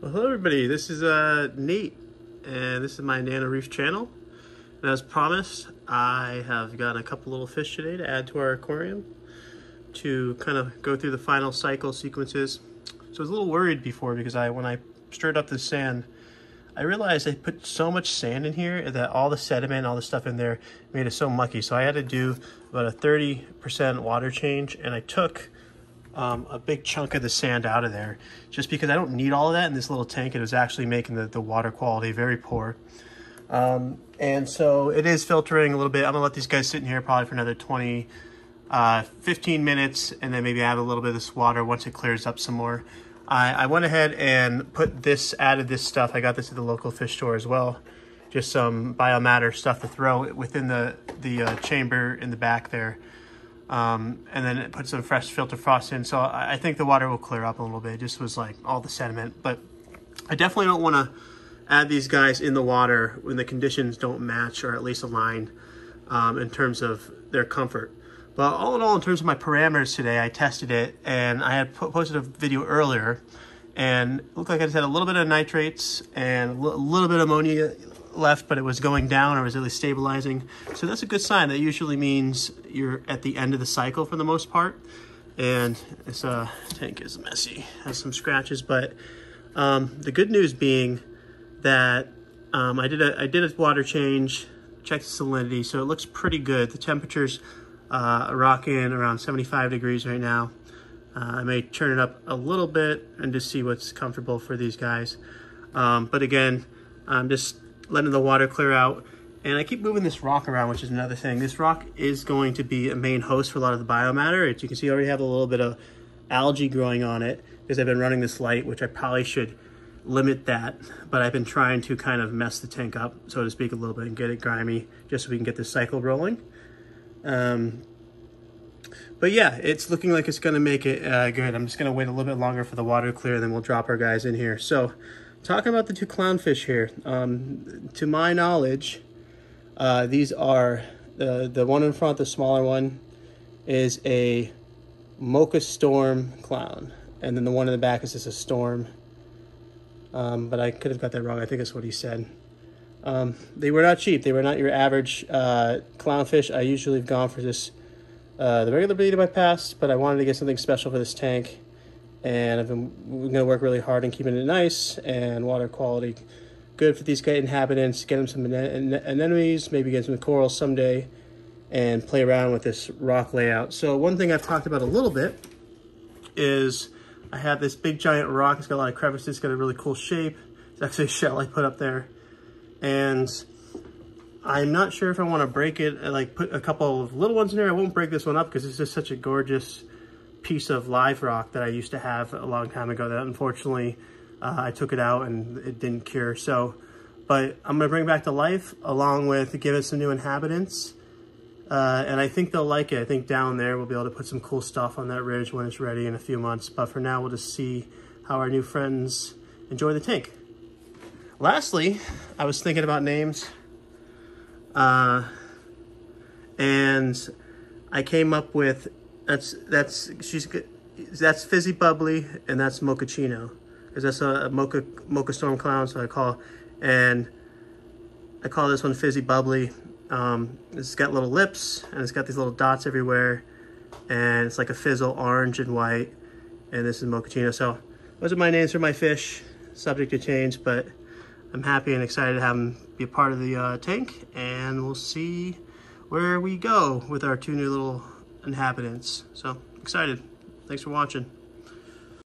Well, hello everybody, this is uh, Nate, and this is my Nano Reef channel. And as promised, I have gotten a couple little fish today to add to our aquarium to kind of go through the final cycle sequences. So I was a little worried before because I, when I stirred up the sand, I realized I put so much sand in here that all the sediment, all the stuff in there made it so mucky. So I had to do about a 30% water change and I took um, a big chunk of the sand out of there just because I don't need all of that in this little tank. It was actually making the, the water quality very poor. Um, and so it is filtering a little bit. I'm gonna let these guys sit in here probably for another 20, uh, 15 minutes and then maybe add a little bit of this water once it clears up some more. I, I went ahead and put this, added this stuff. I got this at the local fish store as well. Just some biomatter stuff to throw within the, the uh, chamber in the back there. Um, and then it put some fresh filter floss in. So I, I think the water will clear up a little bit. It just was like all the sediment. But I definitely don't want to add these guys in the water when the conditions don't match or at least align um, in terms of their comfort. But all in all, in terms of my parameters today, I tested it and I had posted a video earlier and looked like I just had a little bit of nitrates and a little bit of ammonia left, but it was going down or was really stabilizing. So that's a good sign. That usually means you're at the end of the cycle for the most part. And this uh, tank is messy, has some scratches, but um, the good news being that um, I did a I did a water change, checked the salinity, so it looks pretty good. The temperatures uh, rocking around 75 degrees right now. Uh, I may turn it up a little bit and just see what's comfortable for these guys. Um, but again, I'm just letting the water clear out. And I keep moving this rock around, which is another thing. This rock is going to be a main host for a lot of the biomatter. As you can see, I already have a little bit of algae growing on it because I've been running this light, which I probably should limit that. But I've been trying to kind of mess the tank up, so to speak, a little bit and get it grimy just so we can get this cycle rolling. Um, but yeah, it's looking like it's gonna make it uh, good. I'm just gonna wait a little bit longer for the water to clear, then we'll drop our guys in here. So, talking about the two clownfish here, um, to my knowledge, uh, these are, the, the one in front, the smaller one, is a Mocha Storm clown. And then the one in the back is just a storm. Um, but I could have got that wrong. I think that's what he said. Um, they were not cheap. They were not your average uh, clownfish. I usually have gone for this, uh, the regular breed of my past, but I wanted to get something special for this tank. And I've been going to work really hard on keeping it nice and water quality good for these inhabitants. Get them some anemones, maybe get some corals someday, and play around with this rock layout. So one thing I've talked about a little bit is I have this big giant rock. It's got a lot of crevices. It's got a really cool shape. It's actually a shell I put up there and I'm not sure if I want to break it, like put a couple of little ones in there. I won't break this one up because it's just such a gorgeous piece of live rock that I used to have a long time ago that unfortunately uh, I took it out and it didn't cure. So, but I'm gonna bring back to life along with give it some new inhabitants. Uh, and I think they'll like it. I think down there we'll be able to put some cool stuff on that ridge when it's ready in a few months. But for now, we'll just see how our new friends enjoy the tank. Lastly, I was thinking about names. Uh, and I came up with, that's, that's, she's, that's Fizzy Bubbly and that's Mochaccino. Because that's a, Mocha, Mocha Storm Clown, so I call, and I call this one Fizzy Bubbly. Um, it's got little lips and it's got these little dots everywhere. And it's like a fizzle orange and white. And this is Mochaccino. So those are my names for my fish. Subject to change, but I'm happy and excited to have them be a part of the uh, tank and we'll see where we go with our two new little inhabitants. So excited. Thanks for watching.